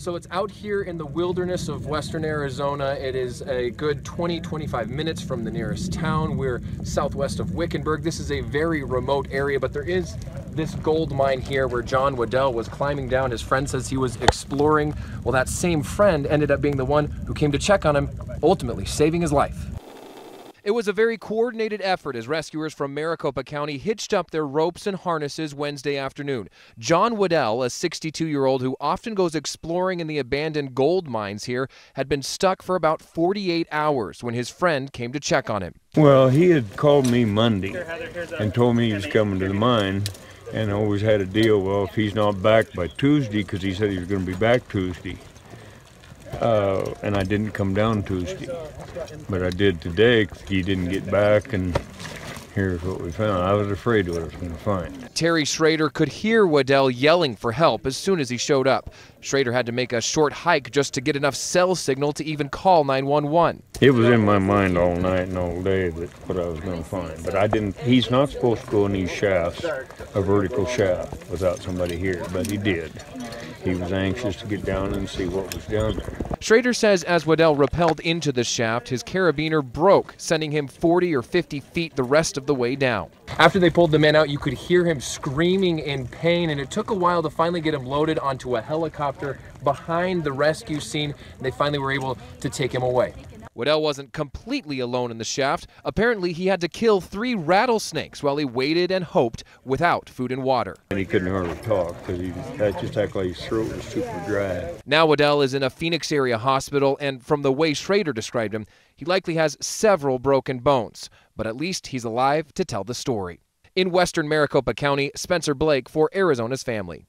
So it's out here in the wilderness of western Arizona. It is a good 20 25 minutes from the nearest town. We're southwest of Wickenburg. This is a very remote area, but there is this gold mine here where John Waddell was climbing down. His friend says he was exploring. Well, that same friend ended up being the one who came to check on him, ultimately saving his life. It was a very coordinated effort as rescuers from Maricopa County hitched up their ropes and harnesses Wednesday afternoon. John Waddell, a 62 year old who often goes exploring in the abandoned gold mines here, had been stuck for about 48 hours when his friend came to check on him. Well, he had called me Monday and told me he was coming to the mine and always had a deal. Well, if he's not back by Tuesday, because he said he was going to be back Tuesday, uh, and I didn't come down Tuesday, but I did today. He didn't get back, and here's what we found. I was afraid what I was going to find. Terry Schrader could hear Waddell yelling for help as soon as he showed up. Schrader had to make a short hike just to get enough cell signal to even call 911. It was in my mind all night and all day that what I was going to find, but I didn't. He's not supposed to go in these shafts, a vertical shaft, without somebody here, but he did. He was anxious to get down and see what was down there. Schrader says as Waddell rappelled into the shaft, his carabiner broke, sending him 40 or 50 feet the rest of the way down. After they pulled the man out, you could hear him screaming in pain, and it took a while to finally get him loaded onto a helicopter behind the rescue scene. And they finally were able to take him away. Waddell wasn't completely alone in the shaft. Apparently, he had to kill three rattlesnakes while he waited and hoped without food and water. And he couldn't hardly talk because he that just like his throat was super dry. Now Waddell is in a Phoenix area hospital, and from the way Schrader described him, he likely has several broken bones, but at least he's alive to tell the story. In western Maricopa County, Spencer Blake for Arizona's Family.